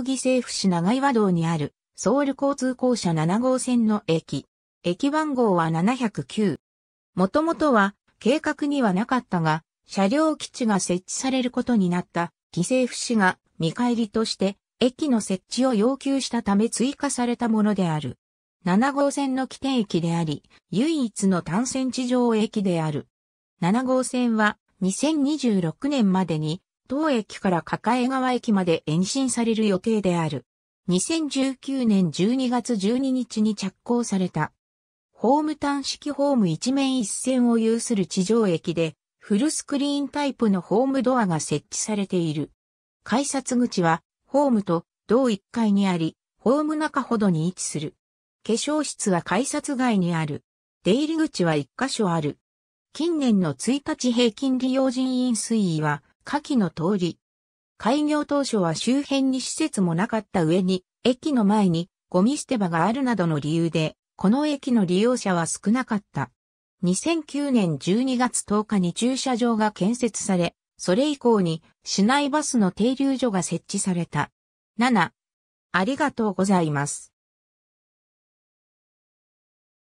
犠牲府市長岩道にあるソウル交通公社7号線の駅。駅番号は709。もともとは計画にはなかったが、車両基地が設置されることになった犠牲府市が見返りとして駅の設置を要求したため追加されたものである。7号線の起点駅であり、唯一の単線地上駅である。7号線は2026年までに当駅から加江川駅まで延伸される予定である。2019年12月12日に着工された。ホーム単式ホーム一面一線を有する地上駅で、フルスクリーンタイプのホームドアが設置されている。改札口は、ホームと同1階にあり、ホーム中ほどに位置する。化粧室は改札外にある。出入り口は一箇所ある。近年の1日平均利用人員推移は下記の通り。開業当初は周辺に施設もなかった上に、駅の前にゴミ捨て場があるなどの理由で、この駅の利用者は少なかった。2009年12月10日に駐車場が建設され、それ以降に市内バスの停留所が設置された。7。ありがとうございます。